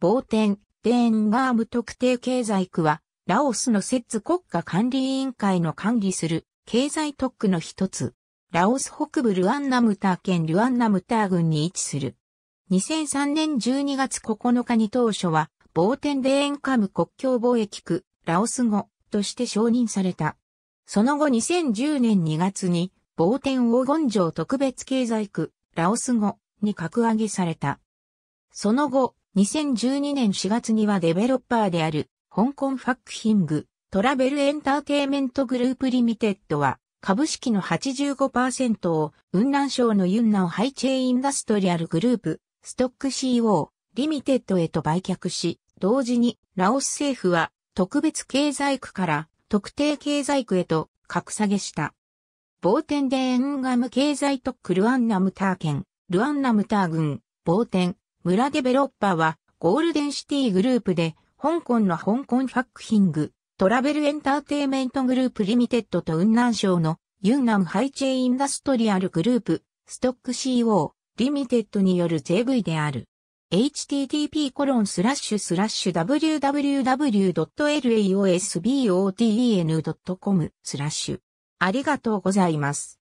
冒天、デーンガーム特定経済区は、ラオスの摂津国家管理委員会の管理する経済特区の一つ。ラオス北部ルアンナムター県ルアンナムター郡に位置する。2003年12月9日に当初は、ボーテンデーンカム国境貿易区、ラオス語として承認された。その後2010年2月に、ボーテン黄金城特別経済区、ラオス語に格上げされた。その後、2012年4月にはデベロッパーである、香港ファックヒング、トラベルエンターテイメントグループリミテッドは、株式の85%を、雲南省のユンナオハイチェイインダストリアルグループ、ストック CO、リミテッドへと売却し、同時に、ラオス政府は、特別経済区から特定経済区へと格下げした。ボーテンデーンガム経済特区ルアンナムター県、ルアンナムター郡、ボーテン、村デベロッパーは、ゴールデンシティグループで、香港の香港ファックヒング、トラベルエンターテイメントグループリミテッドと雲南省のユンナムハイチェインダストリアルグループ、ストック CO、リミテッドによる JV である。http コロンスラッシュスラッシュ www.laosboten.com スラッシュ。ありがとうございます。